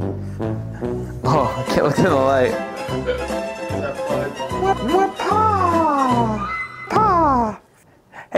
Oh, I can't look in the light.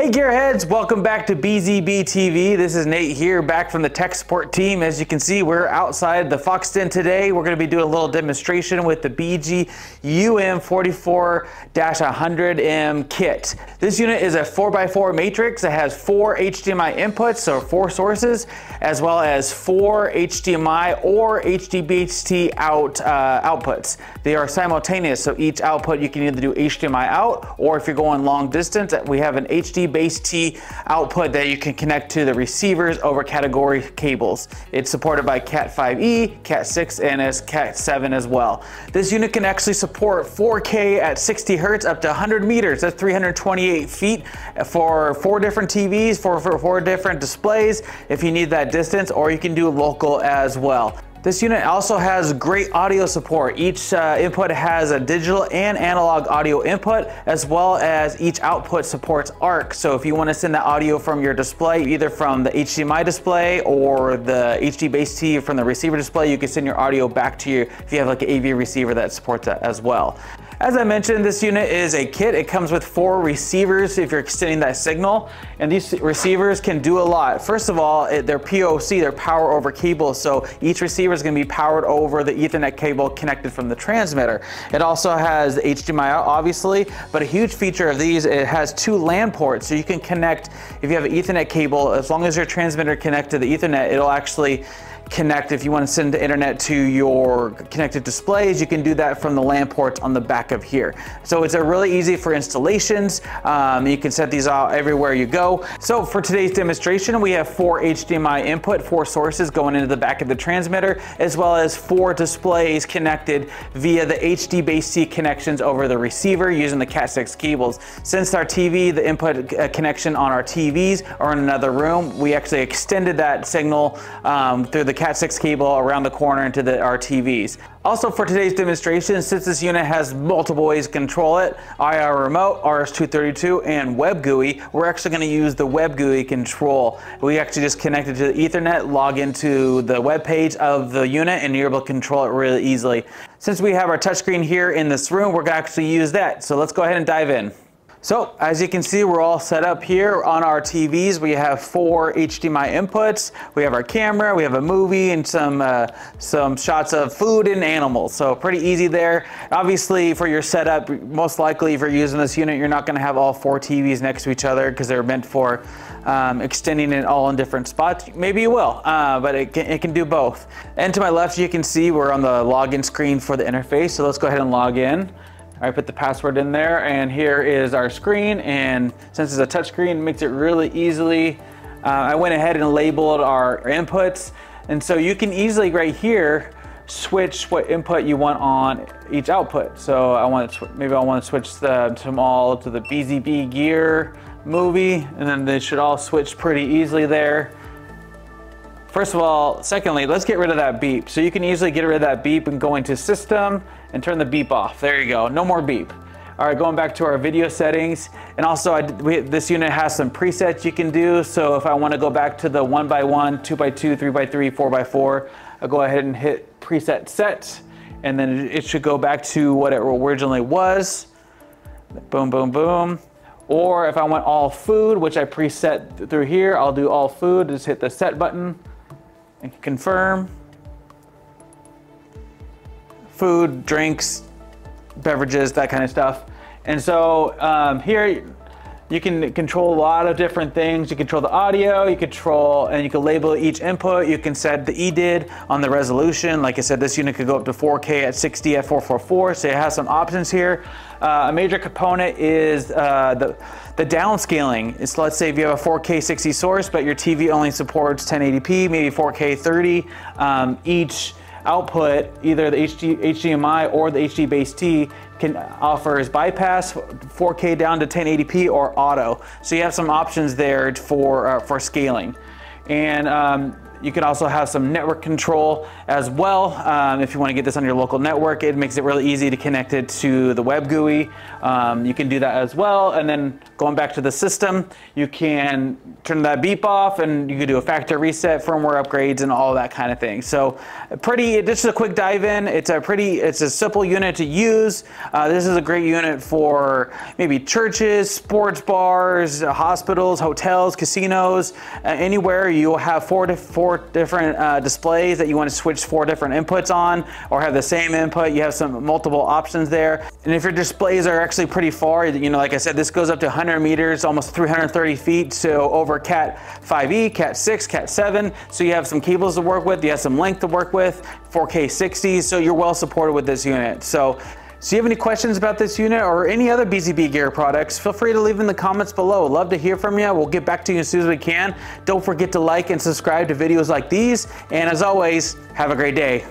Hey Gearheads, welcome back to BZB TV. This is Nate here, back from the tech support team. As you can see, we're outside the Fox Den today. We're going to be doing a little demonstration with the BG UM44-100M kit. This unit is a 4x4 matrix. It has four HDMI inputs, so four sources, as well as four HDMI or HDBaseT out uh, outputs. They are simultaneous, so each output you can either do HDMI out, or if you're going long distance, we have an HD Base-T output that you can connect to the receivers over category cables. It's supported by Cat5e, Cat6, and as Cat7 as well. This unit can actually support 4K at 60 hertz up to 100 meters. That's 328 feet for four different TVs, for, for four different displays if you need that distance, or you can do local as well. This unit also has great audio support. Each uh, input has a digital and analog audio input, as well as each output supports ARC. So if you want to send the audio from your display, either from the HDMI display or the HD Base-T from the receiver display, you can send your audio back to you if you have like an AV receiver that supports that as well. As I mentioned, this unit is a kit. It comes with four receivers if you're extending that signal. And these receivers can do a lot. First of all, they're POC, they're power over cable. So each receiver is gonna be powered over the ethernet cable connected from the transmitter. It also has HDMI out, obviously, but a huge feature of these, it has two LAN ports. So you can connect, if you have an ethernet cable, as long as your transmitter connected to the ethernet, it'll actually connect if you want to send the internet to your connected displays you can do that from the LAN ports on the back of here. So it's a really easy for installations. Um, you can set these out everywhere you go. So for today's demonstration we have four HDMI input four sources going into the back of the transmitter as well as four displays connected via the HD Base-T connections over the receiver using the Cat6 cables. Since our TV the input uh, connection on our TVs are in another room we actually extended that signal um, through the Cat6 cable around the corner into the, our TVs. Also for today's demonstration, since this unit has multiple ways to control it, IR remote, RS-232, and web GUI, we're actually gonna use the web GUI control. We actually just connect it to the ethernet, log into the web page of the unit, and you're able to control it really easily. Since we have our touchscreen here in this room, we're gonna actually use that. So let's go ahead and dive in. So as you can see, we're all set up here on our TVs. We have four HDMI inputs. We have our camera, we have a movie and some, uh, some shots of food and animals. So pretty easy there. Obviously for your setup, most likely if you're using this unit, you're not gonna have all four TVs next to each other because they're meant for um, extending it all in different spots. Maybe you will, uh, but it can, it can do both. And to my left, you can see we're on the login screen for the interface. So let's go ahead and log in. I put the password in there and here is our screen. And since it's a touch screen it makes it really easily. Uh, I went ahead and labeled our inputs. And so you can easily right here switch what input you want on each output. So I want to maybe I want to switch the, them all to the BZB gear movie and then they should all switch pretty easily there First of all, secondly, let's get rid of that beep. So you can easily get rid of that beep and go into system and turn the beep off. There you go, no more beep. All right, going back to our video settings. And also I, we, this unit has some presets you can do. So if I wanna go back to the one by one, two by two, three by three, four by four, I'll go ahead and hit preset set. And then it should go back to what it originally was. Boom, boom, boom. Or if I want all food, which I preset through here, I'll do all food, just hit the set button and confirm. Food, drinks, beverages, that kind of stuff. And so um, here you can control a lot of different things. You control the audio, you control, and you can label each input. You can set the EDID on the resolution. Like I said, this unit could go up to 4K at 60 at 444, so it has some options here. Uh, a major component is uh, the, the downscaling. It's let's say if you have a 4K 60 source, but your TV only supports 1080p, maybe 4K 30, um, each output, either the HD, HDMI or the HD Base-T can offers bypass 4K down to 1080p or auto. So you have some options there for, uh, for scaling. And um, You can also have some network control as well. Um, if you want to get this on your local network, it makes it really easy to connect it to the web GUI. Um, you can do that as well. And then going back to the system, you can turn that beep off and you can do a factory reset, firmware upgrades, and all that kind of thing. So pretty, just a quick dive in. It's a pretty, it's a simple unit to use. Uh, this is a great unit for maybe churches, sports bars, hospitals, hotels, casinos, uh, anywhere you'll have four, to four four different uh, displays that you want to switch four different inputs on or have the same input. You have some multiple options there. And if your displays are actually pretty far, you know, like I said, this goes up to 100 meters, almost 330 feet. So over Cat 5e, Cat 6, Cat 7. So you have some cables to work with. You have some length to work with, 4K 60. So you're well supported with this unit. So so you have any questions about this unit or any other BZB Gear products, feel free to leave in the comments below. Love to hear from you. We'll get back to you as soon as we can. Don't forget to like and subscribe to videos like these. And as always, have a great day.